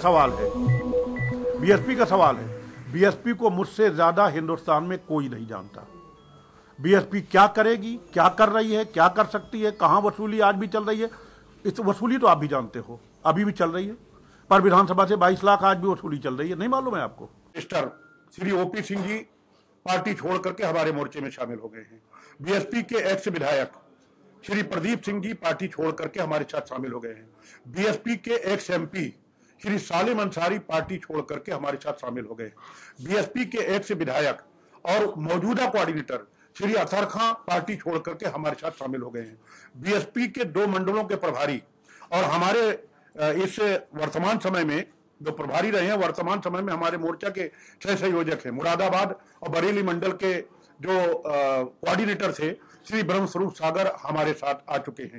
सवाल है। बीएसपी का सवाल है। बीएसपी को मुझसे ज़्यादा हिंदुस्तान में कोई नहीं जानता। बीएसपी क्या करेगी, क्या कर रही है, क्या कर सकती है, कहाँ वसूली आज भी चल रही है, इस वसूली तो आप भी जानते हो, अभी भी चल रही है। पर विधानसभा से 22 लाख आज भी वसूली चल रही है, नहीं मालूम है आपको? Mister Shri OP Singh ji, party छोड़ करके हमारे मोर्चे में शामिल हो गए हैं। बीएसपी के एक्स विधायक श्री प्रदीप सिंह जी, पार्टी छोड़ करके हमारे साथ शामिल हो गए हैं। बीएसपी के ex MP Shri Salim Ansari party छोड़ करके हमारे साथ शामिल हो गए बीएसपी के एक्स विधायक और मौजूदा कोऑर्डिनेटर श्री अतर खां पार्टी छोड़ करके हमारे साथ शामिल हो गए हैं। बीएसपी के दो मंडलों के प्रभारी और हमारे इस वर्तमान समय में जो प्रभारी रहे हैं, वर्तमान समय में हमारे मोर्चा के छह संयोजक हैं, मुरादाबाद और बरेली मंडल के जो कोऑर्डिनेटर थे, श्री ब्रह्म स्वरूप सागर हमारे साथ आ चुके हैं।